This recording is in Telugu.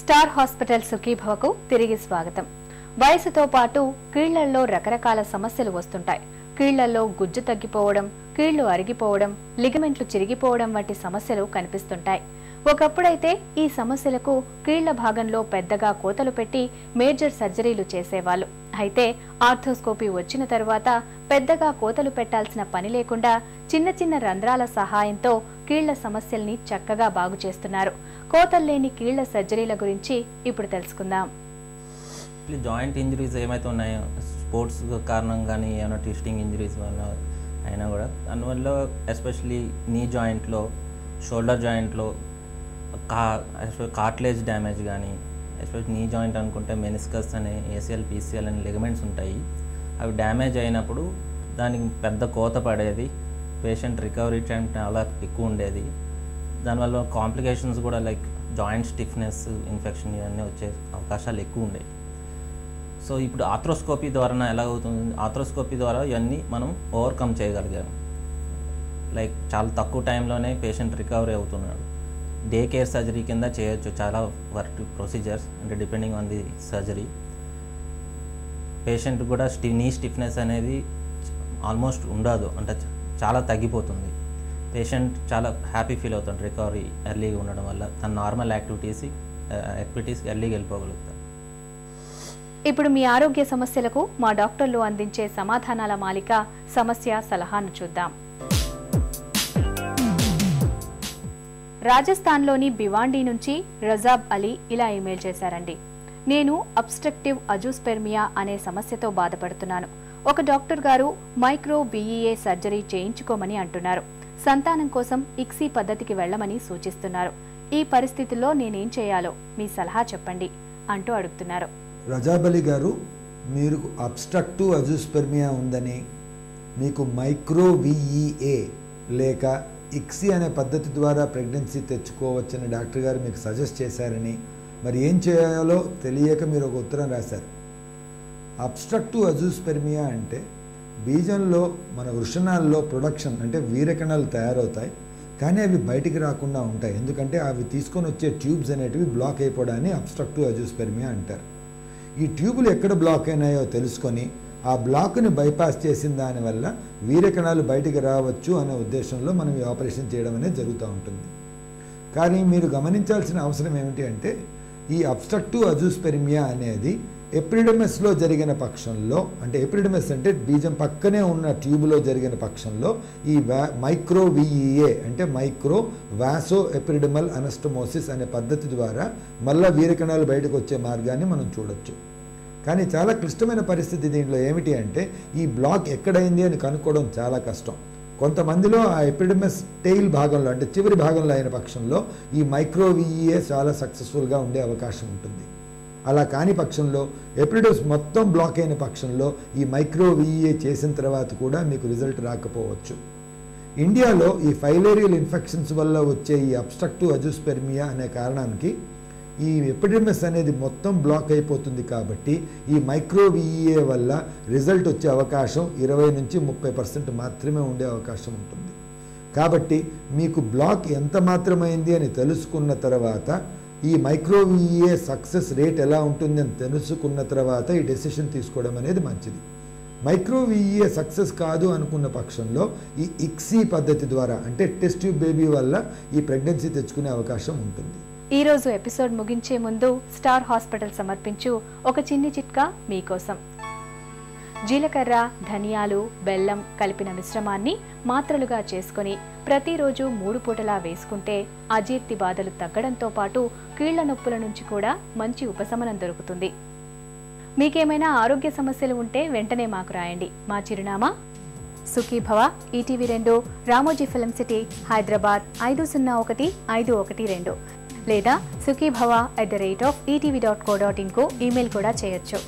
స్టార్ హాస్పిటల్ సుఖీభవకు తిరిగి స్వాగతం. వయసుతో పాటు కీళ్ళల్లో రకరకాల సమస్యలు వస్తుంటాయి. కీళ్ళల్లో గుజ్జు తగ్గిపోవడం కీళ్ళు అరిగిపోవడం లిగమెంట్లు చిరిగిపోవడం వంటి సమస్యలు కనిపిస్తుంటాయి. ఒకప్పుడైతే ఈ సమస్యలకు కీళ్ళ భాగంలో పెద్దగా కోతలు పెట్టి మేజర్ సర్జరీలు చేసేవాళ్ళు. అయితే ఆర్థోస్కోపీ వచ్చిన తరువాత పెద్దగా కోతలు పెట్టాల్సిన పని లేకుండా చిన్న చిన్న రంధ్రాల సహాయంతో కీళ్ళ సమస్యల్ని చక్కగా బాగు చేస్తున్నారు. కోతలు లేని కీళ్ళ సర్జరీల గురించి ఇప్పుడు తెలుసుకుందాం. జాయింట్ ఇంజరీస్ ఏమైతే ఉన్నాయో స్పోర్ట్స్ కారణం కానీ ఏమైనా ట్విస్టింగ్ ఇంజరీస్ వల్ల అయినా కూడా దానివల్ల ఎస్పెషలీ నీ జాయింట్లో షోల్డర్ జాయింట్లో కా కార్ట్లేజ్ డ్యామేజ్ కానీ ఎస్పెషల్ నీ జాయింట్ అనుకుంటే మెనిస్కస్ అనే ఏసీఎల్ పీసీఎల్ అనే లిగమెంట్స్ ఉంటాయి. అవి డ్యామేజ్ అయినప్పుడు దానికి పెద్ద కోత పడేది పేషెంట్ రికవరీ టైం చాలా ఎక్కువ ఉండేది. దానివల్ల కాంప్లికేషన్స్ కూడా లైక్ జాయింట్ స్టిఫ్నెస్ ఇన్ఫెక్షన్ ఇవన్నీ వచ్చే అవకాశాలు ఎక్కువ ఉండేవి. సో ఇప్పుడు ఆథ్రోస్కోపీ ద్వారా ఎలా అవుతుంది ఆథ్రోస్కోపీ ద్వారా ఇవన్నీ మనం ఓవర్కమ్ చేయగలిగాం. లైక్ చాలా తక్కువ టైంలోనే పేషెంట్ రికవరీ అవుతున్నాడు. డే కేర్ సర్జరీ కింద చేయొచ్చు. చాలా వర్క్ ప్రొసీజర్స్ అంటే depending on the surgery. Patient కూడా స్టి నీ స్టిఫ్నెస్ అనేది ఆల్మోస్ట్ ఉండదు. అంటే చాలా తగ్గిపోతుంది. పేషెంట్ చాలా హ్యాపీ ఫీల్ అవుతాడు. రికవరీ ఎర్లీగా ఉండడం వల్ల తన నార్మల్ యాక్టివిటీస్ యాక్టివిటీస్ ఎర్లీగా వెళ్ళిపోగలుగుతాడు. ఇప్పుడు మీ ఆరోగ్య సమస్యలకు మా డాక్టర్లు అందించే సమాధానాల మాలిక సమస్య సలహాను చూద్దాం. రాజస్థాన్లోని భివాండి నుంచి రజాబ్ అలీ ఇలా ఇమెయిల్ చేశారండి. నేను అబ్స్ట్రక్టివ్ అజూస్పెర్మియా అనే సమస్యతో బాధపడుతున్నాను. ఒక డాక్టర్ గారు మైక్రో బీఈఏ సర్జరీ చేయించుకోమని అంటున్నారు. సంతానం కోసం ఇక్సీ పద్ధతికి వెళ్ళమని సూచిస్తున్నారు. ఈ పరిస్థితుల్లో నేనేం చేయాలో మీ సలహా చెప్పండి అంటూ అడుగుతున్నారు. రజాబలి గారు మీరు అబ్స్ట్రక్టివ్ అజూస్పెర్మియా ఉందని మీకు మైక్రో విఈఏ లేక ఇక్సీ అనే పద్ధతి ద్వారా ప్రెగ్నెన్సీ తెచ్చుకోవచ్చని డాక్టర్ గారు మీకు సజెస్ట్ చేశారని మరి ఏం చేయాలో తెలియక మీరు ఒక ఉత్తరం రాశారు. అబ్స్ట్రక్టివ్ అజూస్పెర్మియా అంటే బీజంలో మన వృషణాల్లో ప్రొడక్షన్ అంటే వీరకణాలు తయారవుతాయి కానీ అవి బయటికి రాకుండా ఉంటాయి. ఎందుకంటే అవి తీసుకొని వచ్చే ట్యూబ్స్ అనేటివి బ్లాక్ అయిపోవడాన్ని అబ్స్ట్రక్టివ్ అజూస్పెర్మియా అంటారు. ఈ ట్యూబులు ఎక్కడ బ్లాక్ అయినాయో తెలుసుకొని ఆ బ్లాక్ని బైపాస్ చేసిన దానివల్ల వీరకణాలు బయటికి రావచ్చు అనే ఉద్దేశంలో మనం ఈ ఆపరేషన్ చేయడం అనేది జరుగుతూ ఉంటుంది. కానీ మీరు గమనించాల్సిన అవసరం ఏమిటి అంటే ఈ అబ్స్ట్రక్టివ్ అజూస్పెరిమియా అనేది ఎప్రిడమెస్లో జరిగిన పక్షంలో అంటే ఎప్రిడమెస్ అంటే బీజం పక్కనే ఉన్న ట్యూబ్లో జరిగిన పక్షంలో ఈ వ్యా మైక్రో విఈఏ అంటే మైక్రో వాసో ఎప్రిడమల్ అనస్టమోసిస్ అనే పద్ధతి ద్వారా మళ్ళా వీరకణాలు బయటకు వచ్చే మార్గాన్ని మనం చూడొచ్చు. కానీ చాలా క్లిష్టమైన పరిస్థితి దీంట్లో ఏమిటి అంటే ఈ బ్లాక్ ఎక్కడైంది అని కనుక్కోవడం చాలా కష్టం. కొంతమందిలో ఆ ఎపిడమస్ టెయిల్ భాగంలో అంటే చివరి భాగంలో అయిన పక్షంలో ఈ మైక్రో విఈఏ చాలా సక్సెస్ఫుల్గా ఉండే అవకాశం ఉంటుంది. అలా కాని పక్షంలో ఎపిడోస్ మొత్తం బ్లాక్ అయిన పక్షంలో ఈ మైక్రో విఈఏ చేసిన తర్వాత కూడా మీకు రిజల్ట్ రాకపోవచ్చు. ఇండియాలో ఈ ఫైలేరియల్ ఇన్ఫెక్షన్స్ వల్ల వచ్చే ఈ అబ్స్ట్రక్టివ్ అజుస్పెర్మియా అనే కారణానికి ఈ ఎపిడెమిస్ అనేది మొత్తం బ్లాక్ అయిపోతుంది కాబట్టి ఈ మైక్రోవిఈఏ వల్ల రిజల్ట్ వచ్చే అవకాశం ఇరవై నుంచి ముప్పై పర్సెంట్ మాత్రమే ఉండే అవకాశం ఉంటుంది. కాబట్టి మీకు బ్లాక్ ఎంత మాత్రమైంది అని తెలుసుకున్న తర్వాత ఈ మైక్రోవిఈఏ సక్సెస్ రేట్ ఎలా ఉంటుంది అని తెలుసుకున్న తర్వాత ఈ డెసిషన్ తీసుకోవడం అనేది మంచిది. మైక్రోవిఈఏ సక్సెస్ కాదు అనుకున్న పక్షంలో ఈ ఇక్సీ పద్ధతి ద్వారా అంటే టెస్ట్ ట్యూబ్ బేబీ వల్ల ఈ ప్రెగ్నెన్సీ తెచ్చుకునే అవకాశం ఉంటుంది. ఈ రోజు ఎపిసోడ్ ముగించే ముందు స్టార్ హాస్పిటల్ సమర్పించు ఒక చిన్ని చిట్కా మీకోసం. జీలకర్ర ధనియాలు బెల్లం కలిపిన మిశ్రమాన్ని మాత్రలుగా చేసుకొని ప్రతిరోజు మూడు పూటలా వేసుకుంటే అజీర్తి బాధలు తగ్గడంతో పాటు కీళ్ళ నొప్పుల నుంచి కూడా మంచి ఉపశమనం దొరుకుతుంది. మీకేమైనా ఆరోగ్య సమస్యలు ఉంటే వెంటనే మాకు రాయండి. మా చిరునామా? సుఖీభవ ఈటీవీ రెండు రామోజీ ఫిలిం సిటీ హైదరాబాద్ ఐదు సున్నా ఒకటి ఐదు ఒకటి రెండు. లేదా Sukhibhava at the rate of ETV dot co dot ఇన్కు email కూడా చేయొచ్చు.